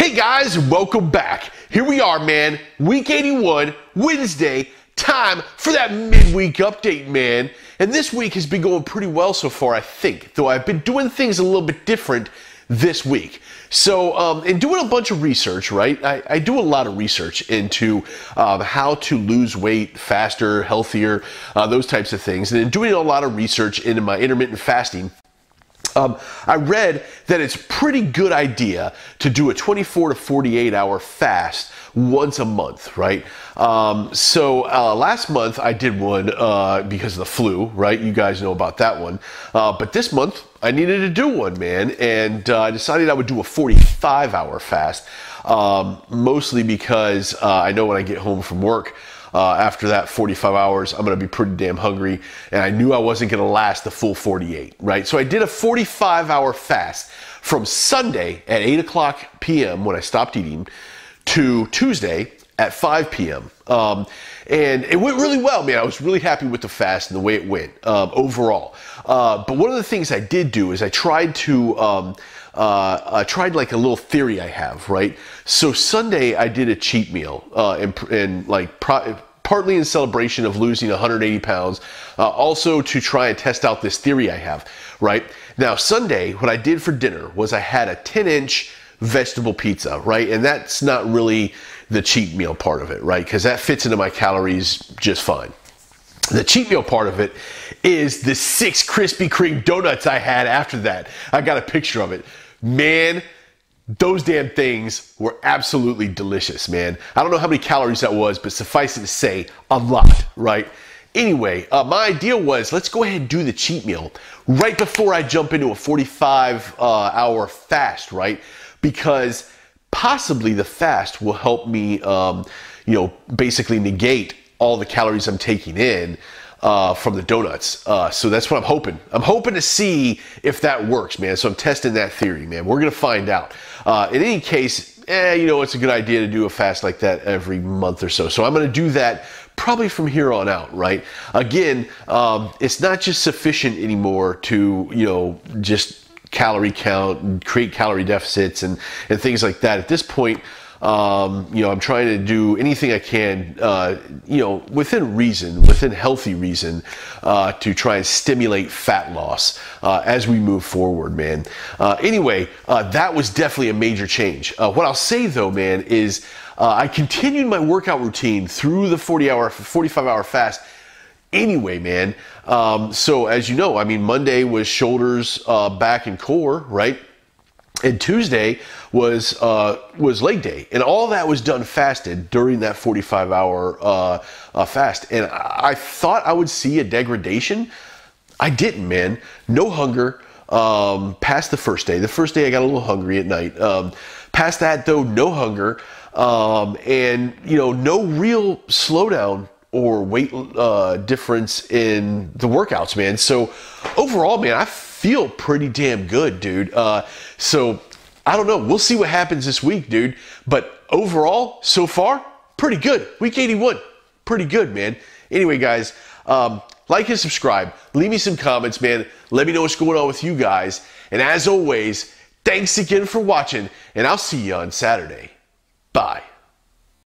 Hey guys, welcome back. Here we are, man. Week 81, Wednesday. Time for that midweek update, man. And this week has been going pretty well so far, I think, though I've been doing things a little bit different this week. So, um, in doing a bunch of research, right, I, I do a lot of research into um, how to lose weight faster, healthier, uh, those types of things. And in doing a lot of research into my intermittent fasting, um, I read that it's a pretty good idea to do a 24 to 48 hour fast once a month, right? Um, so uh, last month I did one uh, because of the flu, right? You guys know about that one. Uh, but this month I needed to do one, man, and uh, I decided I would do a 45 hour fast, um, mostly because uh, I know when I get home from work. Uh, after that 45 hours, I'm going to be pretty damn hungry. And I knew I wasn't going to last the full 48, right? So I did a 45 hour fast from Sunday at 8 o'clock p.m. when I stopped eating to Tuesday at 5 p.m. Um, and it went really well, man. I was really happy with the fast and the way it went um, overall. Uh, but one of the things I did do is I tried to. Um, uh, I tried like a little theory I have, right? So Sunday I did a cheat meal uh, and, and like pro- partly in celebration of losing 180 pounds, uh, also to try and test out this theory I have, right? Now Sunday, what I did for dinner was I had a 10 inch vegetable pizza, right? And that's not really the cheat meal part of it, right? Because that fits into my calories just fine. The cheat meal part of it is the six Krispy Kreme donuts I had after that. I got a picture of it. Man, those damn things were absolutely delicious, man. I don't know how many calories that was, but suffice it to say, a lot, right? Anyway, uh, my idea was let's go ahead and do the cheat meal right before I jump into a 45 uh, hour fast, right? Because possibly the fast will help me, um, you know, basically negate all the calories I'm taking in uh, from the donuts. Uh, so that's what I'm hoping. I'm hoping to see if that works, man. So I'm testing that theory, man. We're gonna find out. Uh, in any case, eh, you know, it's a good idea to do a fast like that every month or so. So I'm gonna do that probably from here on out, right? Again, um, it's not just sufficient anymore to, you know, just calorie count and create calorie deficits and, and things like that. At this point, um, you know, I'm trying to do anything I can, uh, you know, within reason, within healthy reason, uh, to try and stimulate fat loss uh, as we move forward, man. Uh, anyway, uh, that was definitely a major change. Uh, what I'll say though, man, is I continued my workout routine through the 40 hour, 45 hour fast anyway, man. Um, so as you know, I mean, Monday was shoulders, uh, back, and core, right? And Tuesday was uh, was leg day, and all that was done fasted during that 45 hour uh, uh, fast. And I thought I would see a degradation. I didn't, man. No hunger. Um, past the first day. The first day I got a little hungry at night. Um, past that though, no hunger, um, and you know, no real slowdown or weight uh, difference in the workouts, man. So overall, man, I feel pretty damn good, dude. Uh, so I don't know. We'll see what happens this week, dude. But overall, so far, pretty good. Week 81, pretty good, man. Anyway, guys, um, like and subscribe. Leave me some comments, man. Let me know what's going on with you guys. And as always, thanks again for watching, and I'll see you on Saturday. Bye.